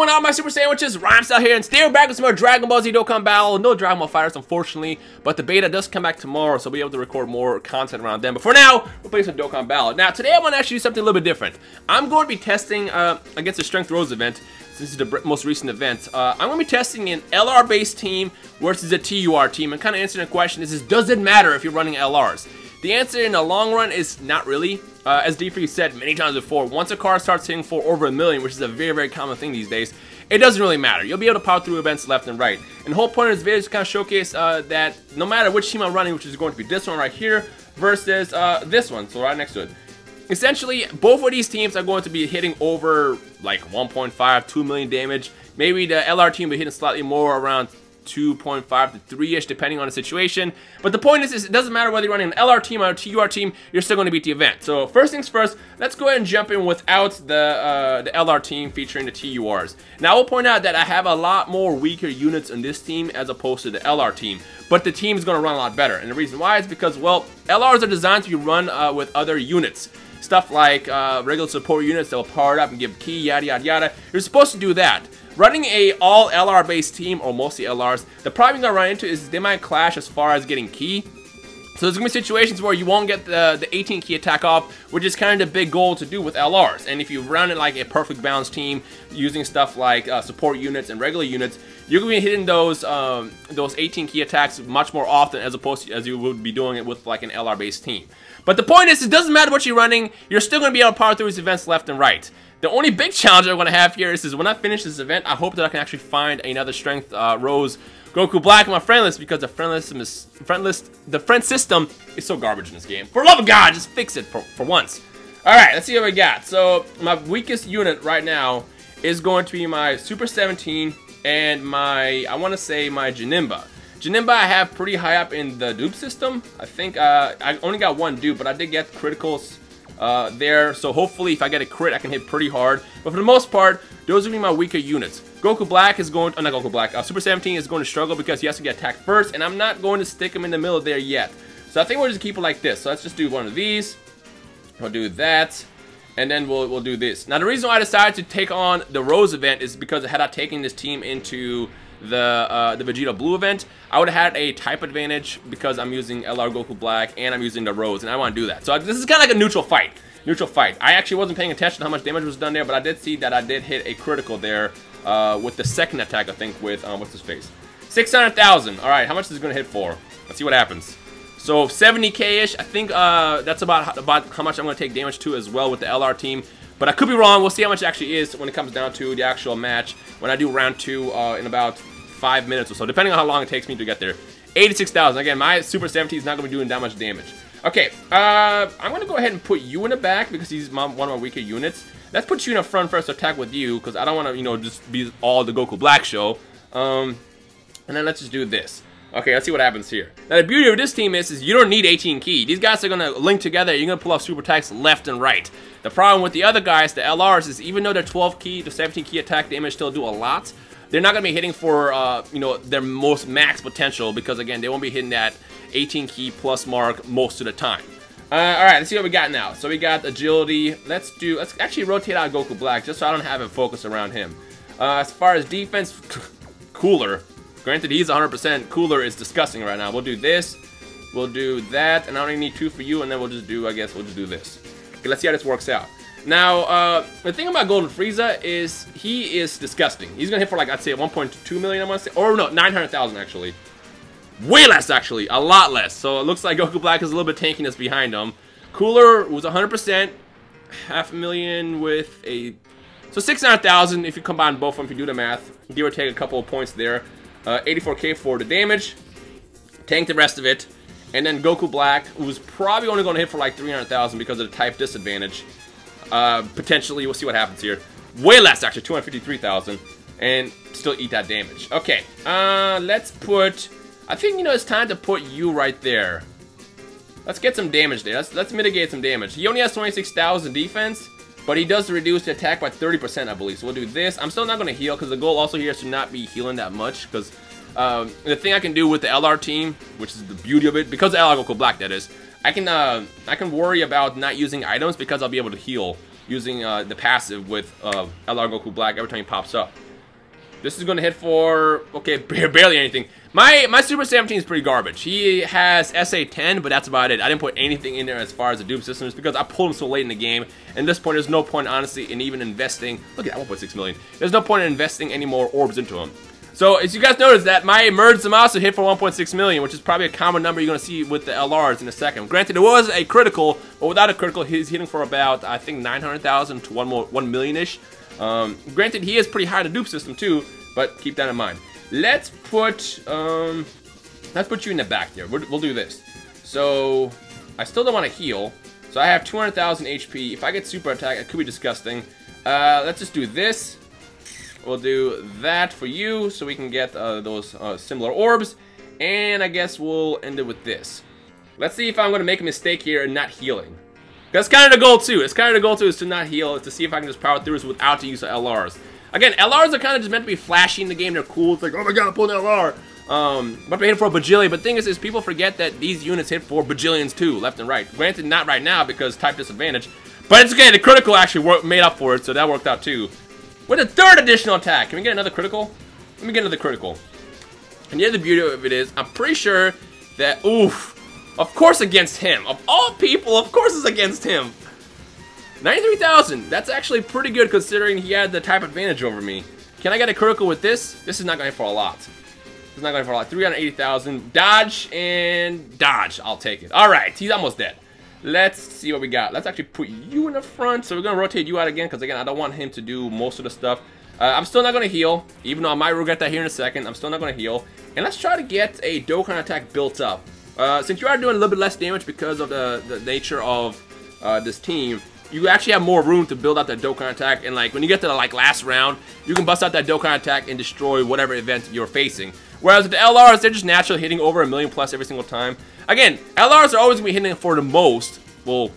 going on, my super sandwiches? Rhymes out here, and stay back with some more Dragon Ball Z Dokkan Battle. No Dragon Ball FighterZ, unfortunately, but the beta does come back tomorrow, so we'll be able to record more content around them. But for now, we'll play some Dokkan Battle. Now, today I want to actually do something a little bit different. I'm going to be testing uh, against the Strength Rose event. This is the most recent event. Uh, I'm going to be testing an LR-based team versus a TUR team, and kind of answering the question is, is does it matter if you're running LRs? The answer in the long run is not really. Uh, as D3 said many times before, once a car starts hitting for over a million, which is a very, very common thing these days, it doesn't really matter. You'll be able to power through events left and right. And the whole point of this video is to kind of showcase uh, that no matter which team I'm running, which is going to be this one right here, versus uh, this one, so right next to it. Essentially, both of these teams are going to be hitting over like 1.5, 2 million damage. Maybe the LR team will be hitting slightly more around 2.5 to 3-ish, depending on the situation. But the point is, is, it doesn't matter whether you're running an LR team or a TUR team, you're still going to beat the event. So first things first, let's go ahead and jump in without the, uh, the LR team featuring the TURs. Now, I will point out that I have a lot more weaker units in this team as opposed to the LR team. But the team is going to run a lot better. And the reason why is because, well, LRs are designed to be run uh, with other units stuff like uh, regular support units that will power it up and give key, yada yada yada. You're supposed to do that. Running a all LR based team, or mostly LRs, the problem you're gonna run into is they might clash as far as getting key. So there's gonna be situations where you won't get the, the 18 key attack off, which is kind of the big goal to do with LRs. And if you run it like a perfect balanced team, using stuff like uh, support units and regular units, you're gonna be hitting those um, those 18 key attacks much more often as opposed to as you would be doing it with like an LR based team. But the point is, it doesn't matter what you're running, you're still gonna be able to power through these events left and right. The only big challenge I'm going to have here is, is when I finish this event, I hope that I can actually find another Strength uh, Rose Goku Black my friend list because the friend list is friend list the friend system is so garbage in this game. For love of God, just fix it for, for once. Alright, let's see what we got. So my weakest unit right now is going to be my Super 17 and my I wanna say my Janemba. Janemba I have pretty high up in the dupe system. I think uh, I only got one dupe, but I did get criticals uh, there. So hopefully if I get a crit, I can hit pretty hard. But for the most part, those are going to be my weaker units. Goku Black is going, oh, not Goku Black, uh, Super 17 is going to struggle because he has to get attacked first, and I'm not going to stick him in the middle there yet. So I think we'll just keep it like this. So let's just do one of these. We'll do that. And then we'll, we'll do this. Now the reason why I decided to take on the Rose event is because I had I taken this team into the uh, the Vegeta Blue event, I would have had a type advantage because I'm using LR Goku Black and I'm using the Rose, and I want to do that. So this is kind of like a neutral fight. Neutral fight. I actually wasn't paying attention to how much damage was done there, but I did see that I did hit a critical there uh, with the second attack, I think, with, um, what's his face? 600,000. All right, how much is it going to hit for? Let's see what happens. So 70k-ish, I think uh, that's about, about how much I'm going to take damage to as well with the LR team. But I could be wrong. We'll see how much it actually is when it comes down to the actual match. When I do round two uh, in about five minutes or so, depending on how long it takes me to get there. 86,000. Again, my Super 17 is not going to be doing that much damage. Okay, uh, I'm going to go ahead and put you in the back because he's my, one of my weaker units. Let's put you in the front first to attack with you because I don't want to, you know, just be all the Goku Black show. Um, and then let's just do this. Okay, let's see what happens here. Now, the beauty of this team is, is you don't need 18 key. These guys are going to link together. You're going to pull off super attacks left and right. The problem with the other guys, the LRs, is even though they're 12 key, the 17 key attack damage still do a lot, they're not going to be hitting for, uh, you know, their most max potential because, again, they won't be hitting that 18 key plus mark most of the time. Uh, Alright, let's see what we got now. So we got agility. Let's do, let's actually rotate out Goku Black just so I don't have it focus around him. Uh, as far as defense, cooler. Granted, he's 100%. Cooler is disgusting right now. We'll do this. We'll do that. And I only need two for you. And then we'll just do, I guess, we'll just do this. Okay, let's see how this works out. Now, uh, the thing about Golden Frieza is he is disgusting. He's to hit for, like, I'd say 1.2 million, I want to say. Or, no, 900,000, actually. Way less, actually. A lot less. So it looks like Goku Black is a little bit tankiness behind him. Cooler was 100%. Half a million with a... So 600,000 if you combine both of them, if you do the math. Give or take a couple of points there. Uh, 84k for the damage. Tank the rest of it. And then Goku Black, who's probably only going to hit for like 300,000 because of the type disadvantage. Uh, potentially, we'll see what happens here. Way less, actually, 253,000. And still eat that damage. Okay, uh, let's put... I think, you know, it's time to put you right there. Let's get some damage there. Let's, let's mitigate some damage. He only has 26,000 defense, but he does reduce the attack by 30%, I believe. So we'll do this. I'm still not going to heal, because the goal also here is to not be healing that much, because um, the thing I can do with the LR team, which is the beauty of it, because the Goku Black, that is, I can uh, I can worry about not using items because I'll be able to heal using uh, the passive with uh, LR Goku Black every time he pops up. This is going to hit for, okay, barely anything. My my Super 17 is pretty garbage. He has SA10, but that's about it. I didn't put anything in there as far as the dupe system is because I pulled him so late in the game. And at this point, there's no point, honestly, in even investing. Look at that, 1.6 million. There's no point in investing any more orbs into him. So, as you guys noticed that my Merge Zamasu hit for 1.6 million, which is probably a common number you're going to see with the LRs in a second. Granted, it was a critical, but without a critical, he's hitting for about, I think, 900,000 to 1, more, 1 million-ish. Um, granted, he is pretty high in the dupe system, too, but keep that in mind. Let's put, um, let's put you in the back there. We'll, we'll do this. So, I still don't want to heal. So I have 200,000 HP. If I get super attack, it could be disgusting. Uh, let's just do this. We'll do that for you so we can get uh, those uh, similar orbs. And I guess we'll end it with this. Let's see if I'm going to make a mistake here and not healing. That's kind of the goal too. It's kind of the goal too is to not heal, is to see if I can just power through this without the use of LRs. Again, LRs are kind of just meant to be flashy in the game. They're cool. It's like, oh my god, I pulled an LR. Um, but they hit for a bajillion. But the thing is, is people forget that these units hit for bajillions too, left and right. Granted, not right now because type disadvantage. But it's okay. The critical actually made up for it, so that worked out too. With a third additional attack. Can we get another critical? Let me get another critical. And yeah, the beauty of it is, I'm pretty sure that, oof, of course against him. Of all people, of course it's against him. 93,000. That's actually pretty good considering he had the type advantage over me. Can I get a critical with this? This is not going for a lot. It's not going for a lot. 380,000. Dodge and dodge. I'll take it. All right. He's almost dead. Let's see what we got. Let's actually put you in the front. So we're going to rotate you out again because, again, I don't want him to do most of the stuff. Uh, I'm still not going to heal, even though I might regret that here in a second. I'm still not going to heal. And let's try to get a Dokkan attack built up. Uh, since you are doing a little bit less damage because of the, the nature of uh, this team, you actually have more room to build out that Dokkan attack. And like when you get to the like last round, you can bust out that Dokkan attack and destroy whatever event you're facing. Whereas with the LRs, they're just naturally hitting over a million plus every single time. Again, LRs are always going to be hitting for the most. Well,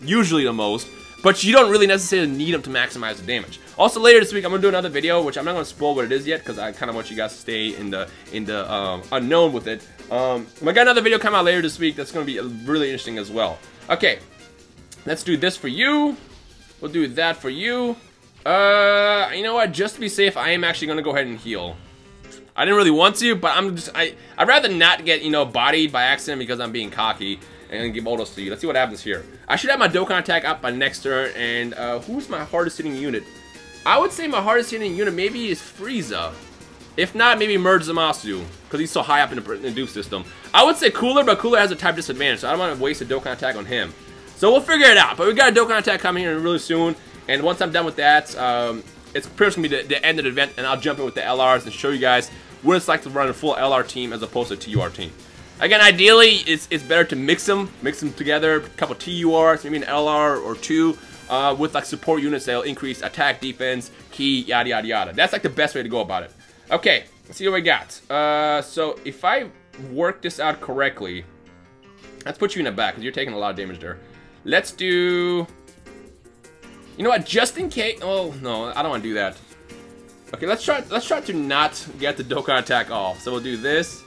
usually the most. But you don't really necessarily need them to maximize the damage. Also, later this week, I'm to do another video, which I'm not going to spoil what it is yet, because I kind of want you guys to stay in the in the um, unknown with it. Um, I got another video coming out later this week that's going to be really interesting as well. Okay, Let's do this for you. We'll do that for you. Uh, you know what? Just to be safe, I am actually gonna go ahead and heal. I didn't really want to, but I'm just I I'd rather not get you know bodied by accident because I'm being cocky and give all those to you. Let's see what happens here. I should have my Dokkan attack up by next turn. And uh, who's my hardest hitting unit? I would say my hardest hitting unit maybe is Frieza. If not, maybe Merge Zamasu, because he's so high up in the, in the system. I would say Cooler, but Cooler has a type disadvantage, so I don't want to waste a Dokkan attack on him. So we'll figure it out. But we got a Dokkan attack coming here really soon. And once I'm done with that, um, it's pretty much going to be the, the, end of the event. And I'll jump in with the LRs and show you guys what it's like to run a full LR team as opposed to TUR team. Again, ideally, it's, it's better to mix them, mix them together, a couple TURs, maybe an LR or two, uh, with like support units that'll increase attack, defense, key, yada yada yada. That's like the best way to go about it. Okay, let's see what we got. Uh, so if I work this out correctly, let's put you in the back because you're taking a lot of damage there. Let's do... You know what, just in case... Oh, no, I don't want to do that. Okay, let's try Let's try to not get the Dokkan attack off. So we'll do this,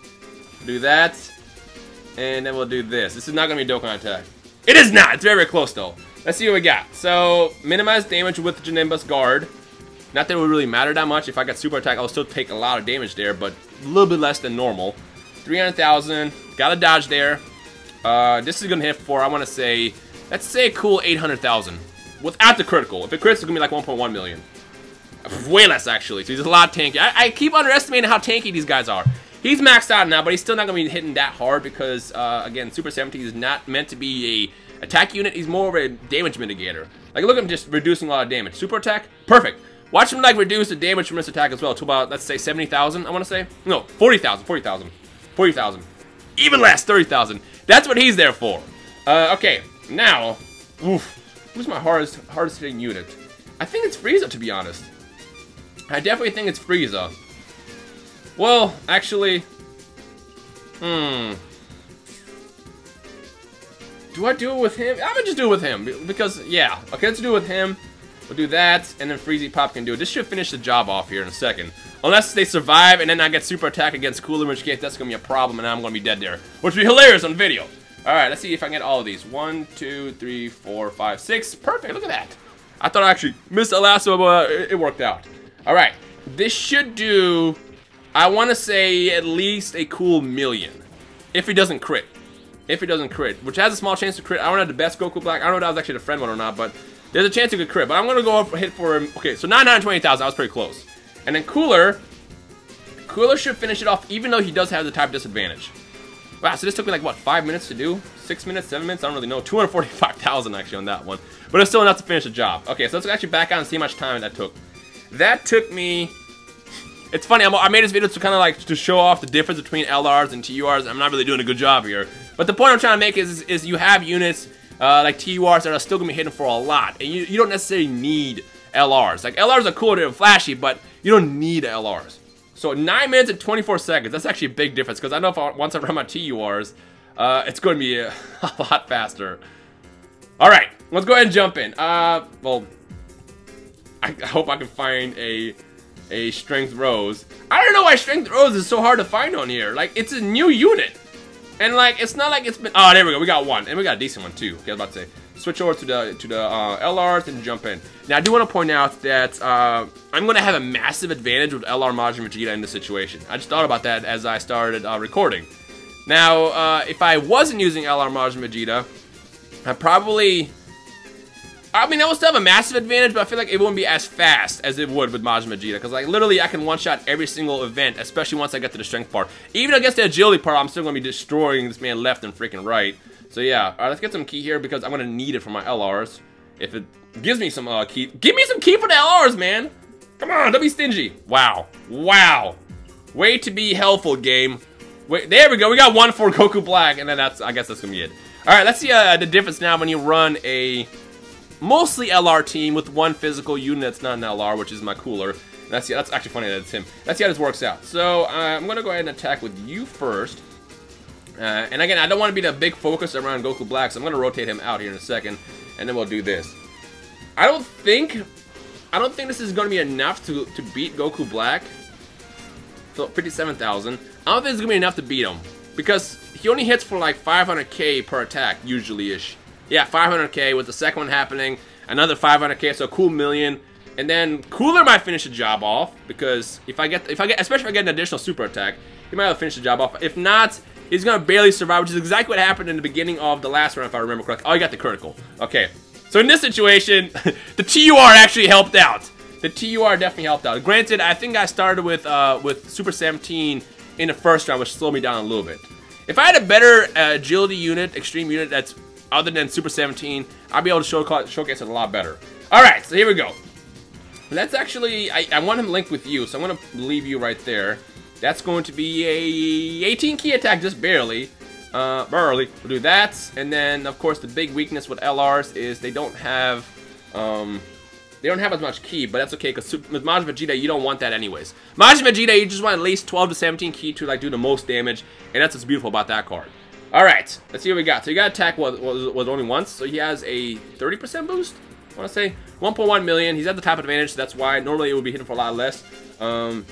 do that, and then we'll do this. This is not to be Dokkan attack. It is not! It's very, very close, though. Let's see what we got. So, minimize damage with Janemba's guard. Not that it would really matter that much. If I got super attack, I'll still take a lot of damage there, but a little bit less than normal. 300,000. Got a dodge there. Uh, this is to hit for, I want to say, Let's say a cool 800,000. Without the critical. If it crits, it's to be like 1.1 million. Way less, actually. So he's a lot tanky. I, I, keep underestimating how tanky these guys are. He's maxed out now, but he's still not going to be hitting that hard because, uh, again, Super 17 is not meant to be a attack unit. He's more of a damage mitigator. Like, look at him just reducing a lot of damage. Super attack, perfect. Watch him, like, reduce the damage from this attack as well to about, let's say, 70,000, I want to say. No, 40,000, 40,000, 40,000. Even less, 30,000. That's what he's there for. Uh, okay, now, oof, who's my hardest hardest hitting unit? I think it's Frieza, to be honest. I definitely think it's Frieza. Well, actually, hmm. Do I do it with him? I'm gonna just do it with him because, yeah. Okay, let's do it with him. We'll do that, and then Freezy Pop can do it. This should finish the job off here in a second. Unless they survive, and then I get super attack against Cooler, in which case that's gonna be a problem, and I'm gonna be dead there. Which would be hilarious on video. Alright, let's see if I can get all of these. One, two, three, four, five, six. Perfect, look at that. I thought I actually missed the last one, but it worked out. Alright, this should do, I want to say, at least a cool million. If he doesn't crit. If he doesn't crit. Which has a small chance to crit. I don't have the best Goku Black. I don't know if that was actually the friend one or not, but there's a chance he could crit. But I'm going to go hit for him. Okay, so 920,000. I was pretty close. And then Cooler. Cooler should finish it off, even though he does have the type disadvantage. Wow, so this took me like, what, five minutes to do? Six minutes, seven minutes? I don't really know. 245,000 actually on that one. But it's still enough to finish the job. Okay, so let's actually back out and see how much time that took. That took me... It's funny, I'm, i made this video to kind of like to show off the difference between LRs and TURs. I'm not really doing a good job here. But the point I'm trying to make is, is, is you have units uh, like TURs that are still going to be hitting for a lot. And you, you don't necessarily need LRs. Like, LRs are cool, they're flashy, but you don't need LRs. So 9 minutes and 24 seconds, that's actually a big difference. Because I know if I, once I run my TURs, uh, it's going to be a, a lot faster. Alright, let's go ahead and jump in. Uh, well, I hope I can find a a strength rose. I don't know why strength rose is so hard to find on here. Like, it's a new unit. And like, it's not like it's been, oh, there we go, we got one. And we got a decent one too, okay, I was about to say. Switch over to the to the uh, LRs and jump in. Now, I do want to point out that uh, I'm going to have a massive advantage with LR Majin Vegeta in this situation. I just thought about that as I started uh, recording. Now, uh, if I wasn't using LR Majin Vegeta, I probably I mean, I would still have a massive advantage, but I feel like it wouldn't be as fast as it would with Majin Vegeta. Because, like, literally, I can one-shot every single event, especially once I get to the strength part. Even against the agility part, I'm still going to be destroying this man left and freaking right. So, yeah. All right, let's get some key here because I'm going to need it for my LRs. If it gives me some uh, key. Give me some key for the LRs, man! Come on, don't be stingy. Wow. Wow. Way to be helpful, game. Wait, there we go. We got one for Goku Black, and then that's, I guess that's going to be it. All right, let's see uh, the difference now when you run a mostly LR team with one physical unit that's not an LR, which is my cooler. That's yeah, that's actually funny that it's him. Let's how this works out. So uh, I'm gonna go ahead and attack with you first. Uh, and again, I don't want to be the big focus around Goku Black, so I'm gonna rotate him out here in a second, and then we'll do this. I don't think, I don't think this is gonna be enough to to beat Goku Black. So 57,000. I don't think it's gonna be enough to beat him because he only hits for like 500k per attack usually-ish. Yeah, 500k with the second one happening. Another 500k, so a cool million. And then Cooler might finish the job off because if I get, if I get, especially if I get an additional super attack, he might have finished the job off. If not, he's gonna barely survive, which is exactly what happened in the beginning of the last round, if I remember correctly. Oh, he got the critical. Okay, so in this situation, the TUR actually helped out. The TUR definitely helped out. Granted, I think I started with uh, with Super 17 in the first round, which slowed me down a little bit. If I had a better uh, agility unit, extreme unit that's other than Super 17, I'll be able to show, showcase it a lot better. Alright, so here we go. Let's actually, I, I want him linked with you, so I'm going to leave you right there. That's going to be a 18 key attack, just barely. Uh, barely. We'll do that. And then, of course, the big weakness with LRs is they don't have, um, they don't have as much key, but that's okay, because with Majin Vegeta, you don't want that anyways. Majin Vegeta, you just want at least 12 to 17 key to, like, do the most damage, and that's what's beautiful about that card. Alright, let's see what we got. So you got attack was, was, only once, so he has a 30% boost? I want to say 1.1 million. He's at the top advantage, so that's why normally it would be hitting for a lot less. Um,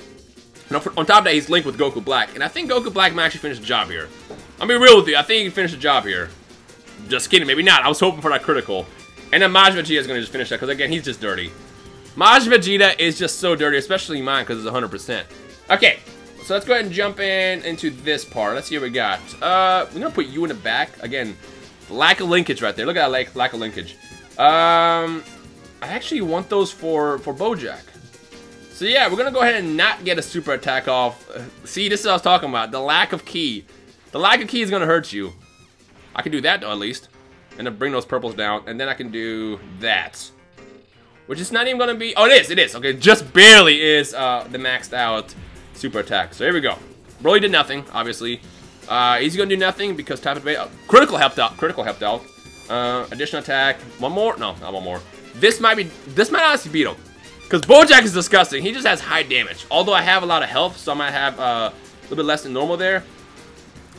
on top of that, he's linked with Goku Black, and I think Goku Black might actually finish the job here. I'll be real with you, I think he can finish the job here. Just kidding, maybe not. I was hoping for that critical. And then Maj Vegeta is going to just finish that, because again, he's just dirty. Maj Vegeta is just so dirty, especially mine, because it's 100%. Okay, so let's go ahead and jump in into this part. Let's see what we got. Uh, we're gonna put you in the back. Again, lack of linkage right there. Look at that lack, lack of linkage. Um, I actually want those for, for Bojack. So yeah, we're gonna go ahead and not get a super attack off. See, this is what I was talking about. The lack of key. The lack of key is gonna hurt you. I can do that though, at least. And then bring those purples down. And then I can do that. Which is not even gonna be... Oh, it is, it is. Okay, just barely is uh, the maxed out super attack. So here we go. Broly did nothing, obviously. Uh, he's gonna do nothing because type of uh, critical helped out. Critical helped out. Uh, additional attack. One more? No, not one more. This might be. This might honestly beat him. Because Bojack is disgusting. He just has high damage. Although I have a lot of health, so I might have uh, a little bit less than normal there.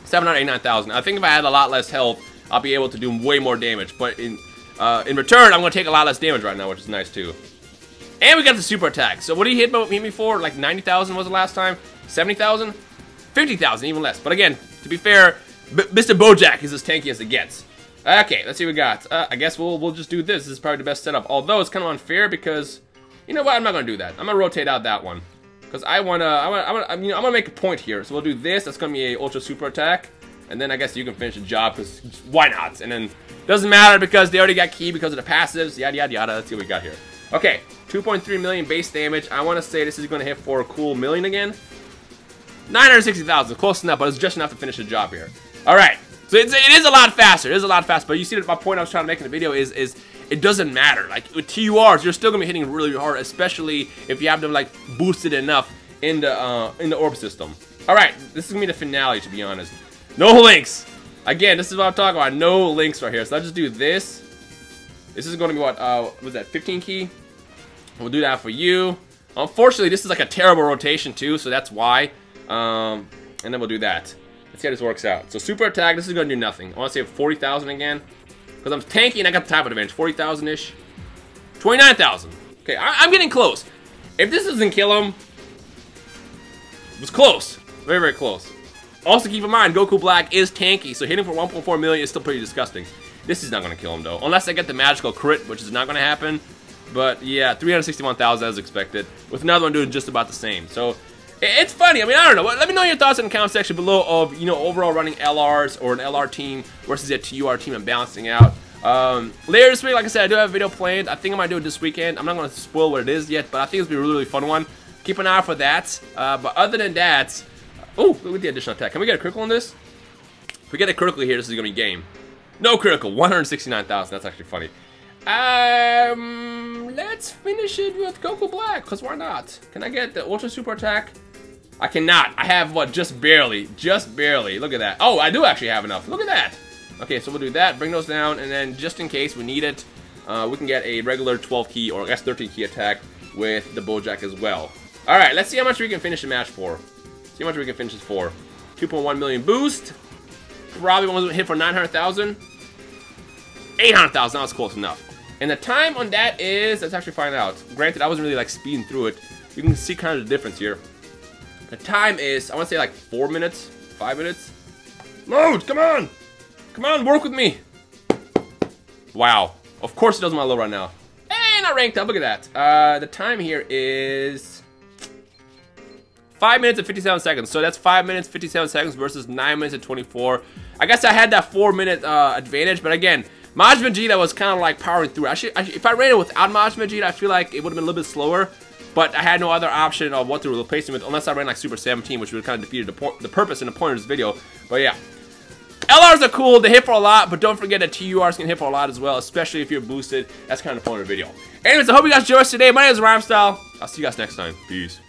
789,000. I think if I had a lot less health, I'll be able to do way more damage. But in uh, in return, I'm going to take a lot less damage right now, which is nice too. And we got the super attack. So what did he hit me for? Like 90,000 was the last time? 70,000? 50,000, even less. But again, to be fair, B Mr. Bojack is as tanky as it gets. Okay, let's see what we got. Uh, I guess we'll we'll just do this. This is probably the best setup. Although it's kind of unfair because, you know what? I'm not going to do that. I'm going to rotate out that one. Because I wanna, I wanna, I wanna, I mean, I'm gonna make a point here. So we'll do this. That's gonna be a ultra super attack, and then I guess you can finish the job because why not? And then doesn't matter because they already got key because of the passives. Yada yada yada. Let's see what we got here. Okay, 2.3 million base damage. I want to say this is gonna hit for a cool million again. 960,000, close enough, but it's just enough to finish the job here. All right, so it's, it is a lot faster. It is a lot faster, but you see that my point I was trying to make in the video is is it doesn't matter. Like with TURs, you're still gonna be hitting really hard, especially if you have them like boosted enough in the uh, in the orb system. All right, this is gonna be the finale, to be honest. No links. Again, this is what I'm talking about. No links right here. So I'll just do this. This is gonna be what? Uh, was that 15 key? We'll do that for you. Unfortunately, this is like a terrible rotation too, so that's why. Um, and then we'll do that. Let's see how this works out. So super attack, this is gonna do nothing. I wanna say 40,000 again. Because I'm tanky and I got the type of advantage. 40,000-ish. 29,000. Okay, I am getting close. If this doesn't kill him, it was close. Very, very close. Also, keep in mind, Goku Black is tanky, so hitting for 1.4 million is still pretty disgusting. This is not going to kill him, though. Unless I get the magical crit, which is not going to happen. But, yeah, 361,000 as expected. With another one doing just about the same. So, it's funny. I mean, I don't know. Let me know your thoughts in the comment section below of, you know, overall running LRs or an LR team versus a TUR team and balancing out. Um, later this week, like I said, I do have a video planned. I think I might do it this weekend. I'm not going to spoil what it is yet, but I think it's going to be a really, really fun one. Keep an eye out for that. Uh, but other than that, oh, look at the additional attack. Can we get a critical on this? If we get a critical here, this is going to be game. No critical, 169,000. That's actually funny. Um, let's finish it with Goku Black, because why not? Can I get the Ultra Super Attack? I cannot. I have, what, just barely. Just barely. Look at that. Oh, I do actually have enough. Look at that. Okay, so we'll do that, bring those down, and then just in case we need it, uh, we can get a regular 12 key or I guess 13 key attack with the Bojack as well. Alright, let's see how much we can finish the match for. See how much we can finish this for. 2.1 million boost. Probably won't hit for 900,000. 800,000, that was close enough. And the time on that is, let's actually find out. Granted, I wasn't really like speeding through it. You can see kind of the difference here. The time is, I want to say like 4 minutes, 5 minutes. Load, come on! Come on, work with me! Wow. Of course it doesn't want to load right now. Hey, not ranked up, look at that. Uh, the time here is... 5 minutes and 57 seconds. So that's 5 minutes, 57 seconds versus 9 minutes and 24. I guess I had that 4 minute uh, advantage, but again, Majin Vegeta was kind of like powering through. Actually, if I ran it without Majin Vegeta, I feel like it would have been a little bit slower. But I had no other option of what to replace him with unless I ran like Super 17, which would have kind of defeated the, the purpose and the point of this video. But yeah. LRs are cool, they hit for a lot, but don't forget that TURs can hit for a lot as well, especially if you're boosted. That's kind of the point of the video. Anyways, I hope you guys enjoyed today. My name is Rhymestyle. I'll see you guys next time. Peace.